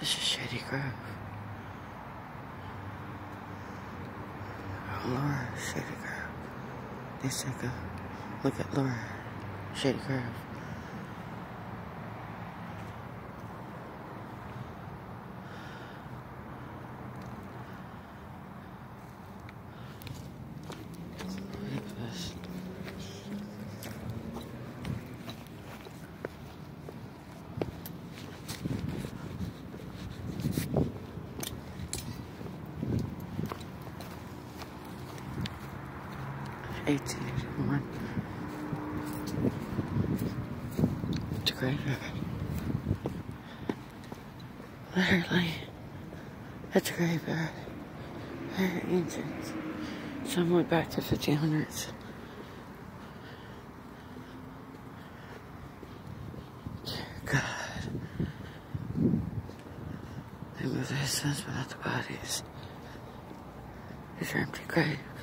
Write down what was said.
This is Shady Grove. Laura, Shady Grove. They said go look at Laura, Shady Grove. 81 degree. Literally, a graveyard. Very ancient. Some went back to 1500s. Dear God. They moved the essence, but not the bodies. These are empty graves.